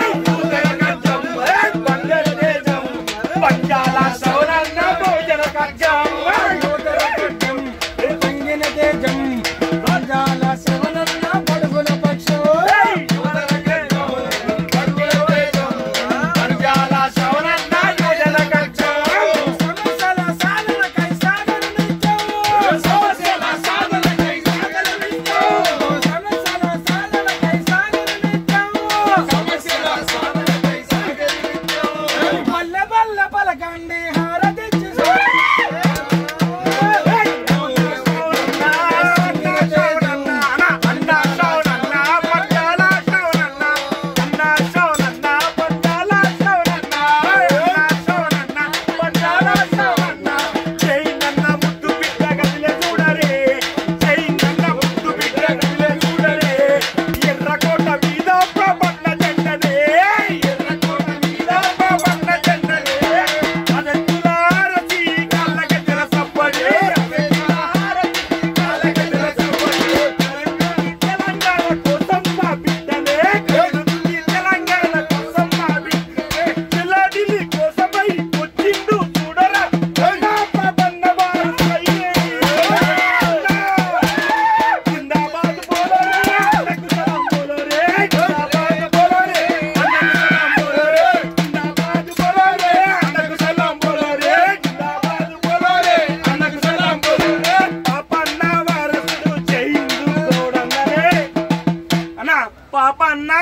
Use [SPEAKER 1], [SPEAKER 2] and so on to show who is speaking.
[SPEAKER 1] Bye. 爸爸拿